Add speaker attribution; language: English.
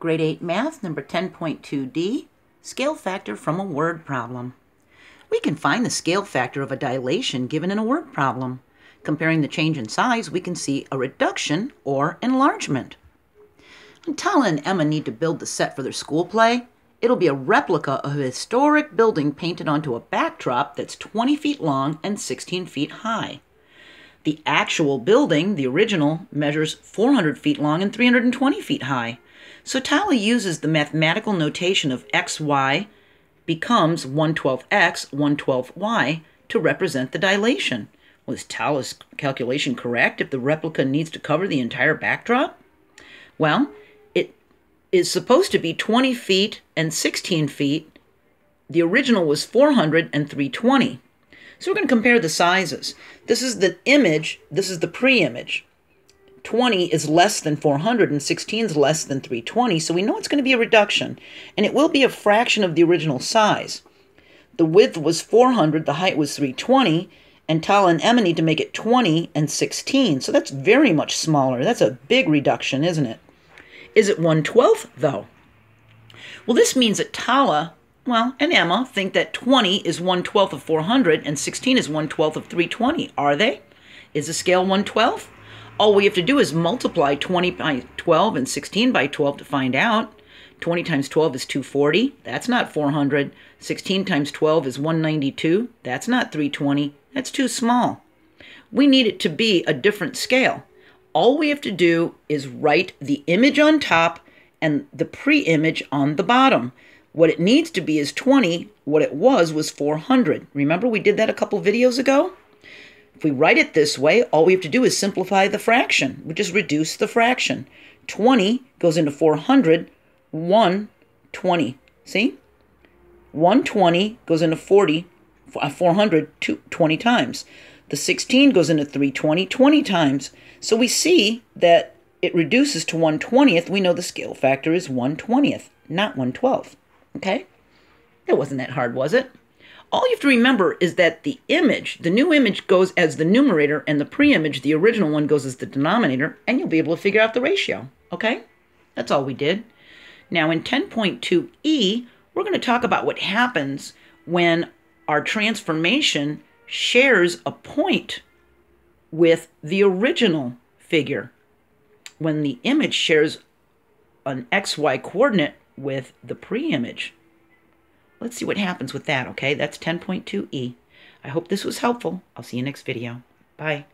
Speaker 1: Grade 8 Math, number 10.2d, scale factor from a word problem. We can find the scale factor of a dilation given in a word problem. Comparing the change in size, we can see a reduction or enlargement. When Tala and Emma need to build the set for their school play, it'll be a replica of a historic building painted onto a backdrop that's 20 feet long and 16 feet high. The actual building, the original, measures 400 feet long and 320 feet high. So Tala uses the mathematical notation of xy becomes 112x, 112y to represent the dilation. Was Tala's calculation correct if the replica needs to cover the entire backdrop? Well, it is supposed to be 20 feet and 16 feet. The original was 400 and 320. So we're going to compare the sizes. This is the image, this is the pre-image. 20 is less than 400 and 16 is less than 320, so we know it's going to be a reduction, and it will be a fraction of the original size. The width was 400, the height was 320, and Tala and Emma need to make it 20 and 16, so that's very much smaller. That's a big reduction, isn't it? Is it 1 12th, though? Well, this means that Tala well, and Emma think that 20 is 1 12th of 400 and 16 is 1 12th of 320. Are they? Is the scale 1 12th? All we have to do is multiply 20 by 12 and 16 by 12 to find out. 20 times 12 is 240. That's not 400. 16 times 12 is 192. That's not 320. That's too small. We need it to be a different scale. All we have to do is write the image on top and the pre-image on the bottom. What it needs to be is 20. What it was was 400. Remember we did that a couple videos ago? If we write it this way, all we have to do is simplify the fraction. We just reduce the fraction. 20 goes into 400, 120. See? 120 goes into 40, uh, 400 20 times. The 16 goes into 320 20 times. So we see that it reduces to 1 20th. We know the scale factor is 1 20th, not 112th. Okay? It wasn't that hard, was it? All you have to remember is that the image, the new image goes as the numerator and the pre-image, the original one goes as the denominator, and you'll be able to figure out the ratio. Okay? That's all we did. Now in 10.2e, we're going to talk about what happens when our transformation shares a point with the original figure. When the image shares an xy coordinate with the pre-image. Let's see what happens with that, okay? That's 10.2e. I hope this was helpful. I'll see you next video. Bye.